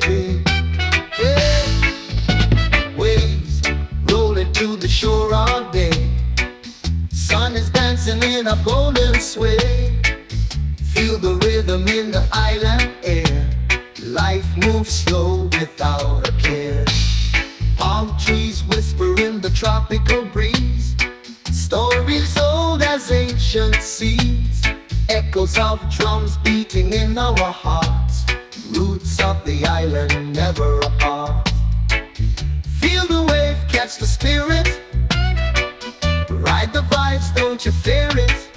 baby. Yeah. Waves rolling to the shore all day. Sun is dancing in a golden sway. Feel the rhythm in the island air. Life moves slow without a care. Palm trees whisper in the tropical breeze. Stories old as ancient seas. Echoes of drums beating in our hearts. Roots of the island never apart. Feel the wave, catch the spirit. Ride the vibes, don't you fear it.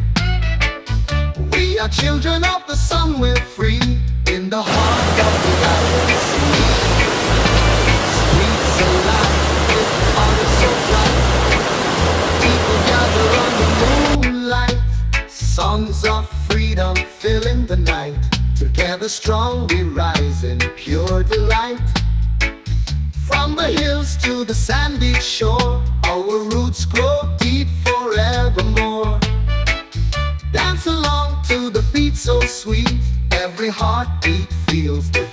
We are children of the sun, we're free in the heart of the island. Streets alive with so. People gather on the moonlight. Songs of freedom filling the night. Together strong we rise in pure delight. From the hills to the sandy shore, our roots grow deep forevermore. Dance along to the beat so sweet, every heartbeat feels the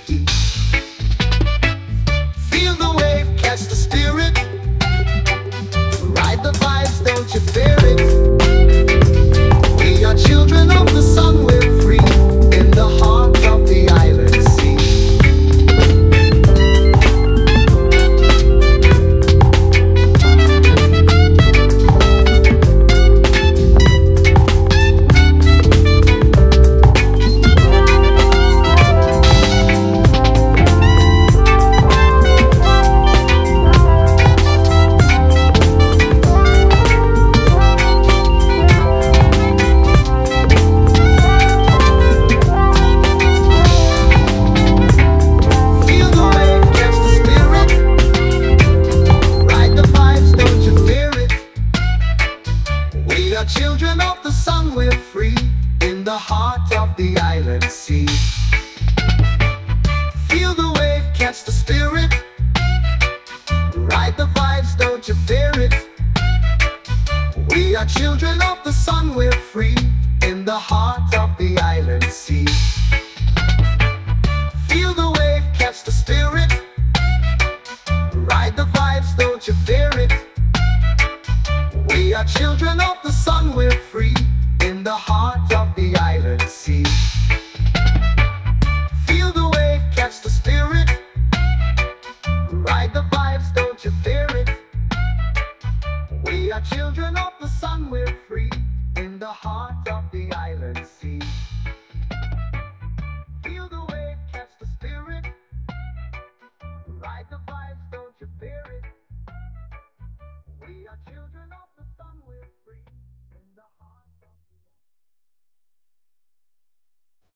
of the sun, we're free in the heart of the island sea. Feel the wave, catch the spirit. Ride the vibes, don't you fear it. We are children of the sun, we're free in the heart of the island sea. Feel the wave, catch the spirit. Ride the vibes, don't you fear it. We are children of children of the sun, we're